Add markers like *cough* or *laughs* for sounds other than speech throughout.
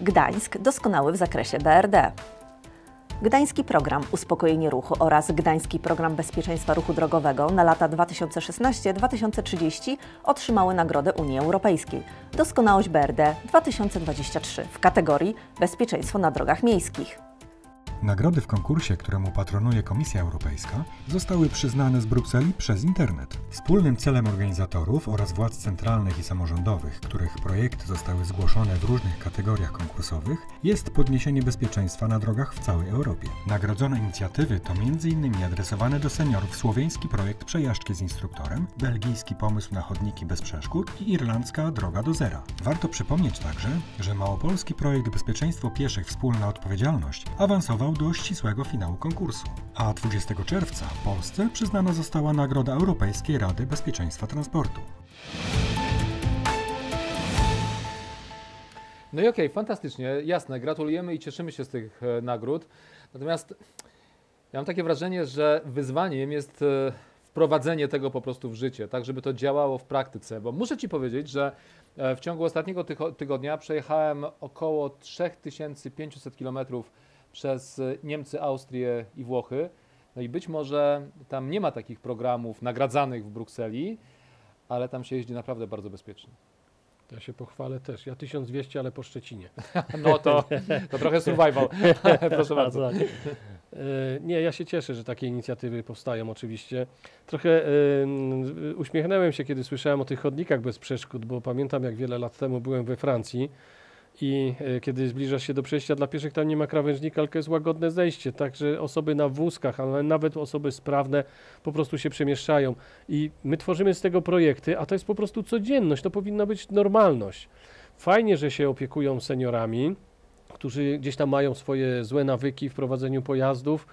Gdańsk doskonały w zakresie BRD. Gdański Program Uspokojenie Ruchu oraz Gdański Program Bezpieczeństwa Ruchu Drogowego na lata 2016-2030 otrzymały Nagrodę Unii Europejskiej Doskonałość BRD 2023 w kategorii Bezpieczeństwo na drogach miejskich. Nagrody w konkursie, któremu patronuje Komisja Europejska, zostały przyznane z Brukseli przez internet. Wspólnym celem organizatorów oraz władz centralnych i samorządowych, których projekty zostały zgłoszone w różnych kategoriach konkursowych, jest podniesienie bezpieczeństwa na drogach w całej Europie. Nagrodzone inicjatywy to m.in. adresowane do seniorów słoweński projekt przejażdżki z instruktorem, belgijski pomysł na chodniki bez przeszkód i irlandzka droga do zera. Warto przypomnieć także, że małopolski projekt Bezpieczeństwo pieszych Wspólna Odpowiedzialność awansował do ścisłego finału konkursu, a 20 czerwca Polsce przyznana została Nagroda Europejskiej Rady Bezpieczeństwa Transportu. No i okej, okay, fantastycznie, jasne, gratulujemy i cieszymy się z tych e, nagród. Natomiast ja mam takie wrażenie, że wyzwaniem jest e, wprowadzenie tego po prostu w życie, tak żeby to działało w praktyce, bo muszę Ci powiedzieć, że e, w ciągu ostatniego tygodnia przejechałem około 3500 kilometrów przez Niemcy, Austrię i Włochy. No i być może tam nie ma takich programów nagradzanych w Brukseli, ale tam się jeździ naprawdę bardzo bezpiecznie. Ja się pochwalę też. Ja 1200, ale po Szczecinie. *laughs* No to, to trochę survival. *laughs* Proszę bardzo. E, nie, ja się cieszę, że takie inicjatywy powstają oczywiście. Trochę y, uśmiechnąłem się, kiedy słyszałem o tych chodnikach bez przeszkód, bo pamiętam jak wiele lat temu byłem we Francji i e, kiedy zbliżasz się do przejścia dla pieszych, tam nie ma krawężnika, tylko jest łagodne zejście. Także osoby na wózkach, ale nawet osoby sprawne po prostu się przemieszczają. I my tworzymy z tego projekty, a to jest po prostu codzienność, to powinna być normalność. Fajnie, że się opiekują seniorami, którzy gdzieś tam mają swoje złe nawyki w prowadzeniu pojazdów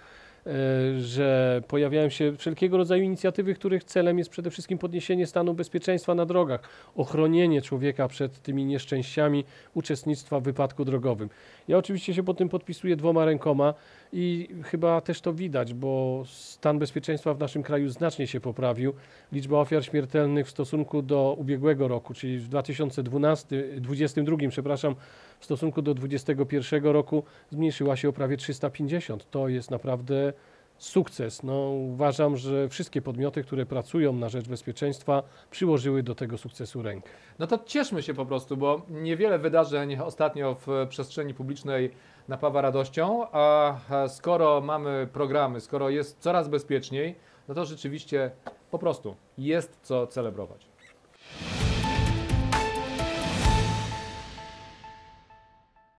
że pojawiają się wszelkiego rodzaju inicjatywy, których celem jest przede wszystkim podniesienie stanu bezpieczeństwa na drogach, ochronienie człowieka przed tymi nieszczęściami uczestnictwa w wypadku drogowym. Ja oczywiście się po tym podpisuję dwoma rękoma i chyba też to widać, bo stan bezpieczeństwa w naszym kraju znacznie się poprawił. Liczba ofiar śmiertelnych w stosunku do ubiegłego roku, czyli w 2022, przepraszam, w stosunku do 2021 roku zmniejszyła się o prawie 350. To jest naprawdę sukces. No, uważam, że wszystkie podmioty, które pracują na rzecz bezpieczeństwa, przyłożyły do tego sukcesu rękę. No to cieszmy się po prostu, bo niewiele wydarzeń ostatnio w przestrzeni publicznej napawa radością, a skoro mamy programy, skoro jest coraz bezpieczniej, no to rzeczywiście po prostu jest co celebrować.